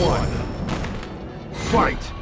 one. Fight!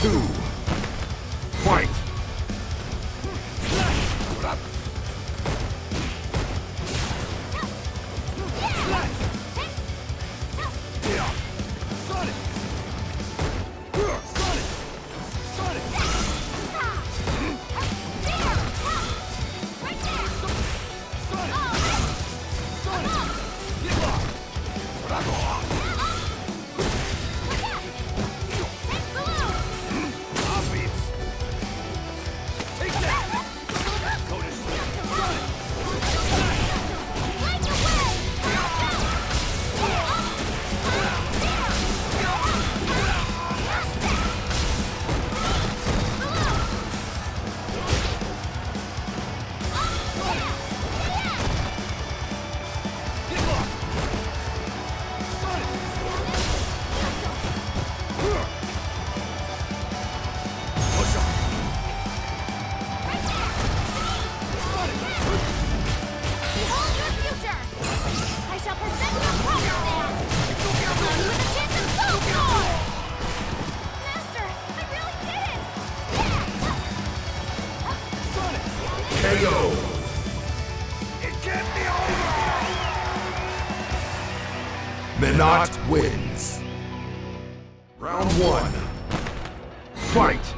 two, fight! Minot wins. Round one. Fight!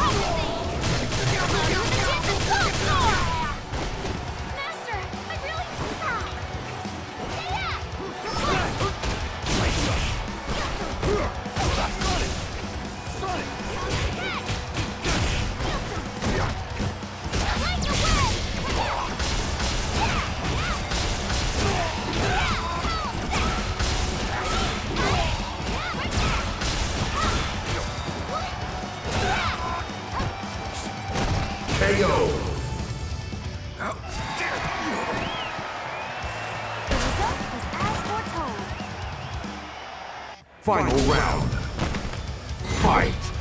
Let's go! Final round. Fight.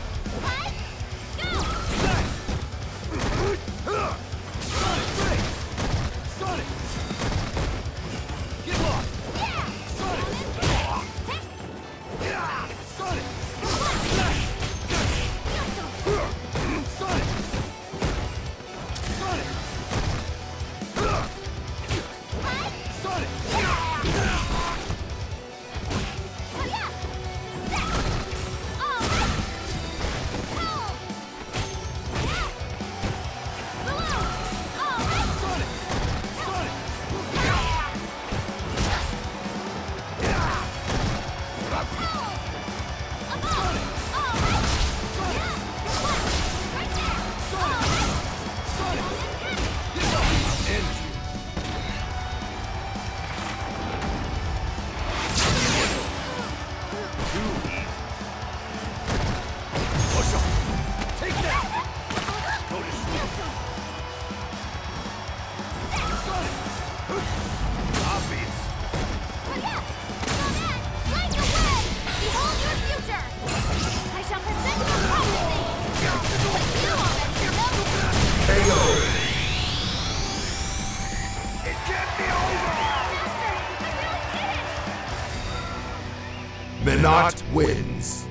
Minot wins.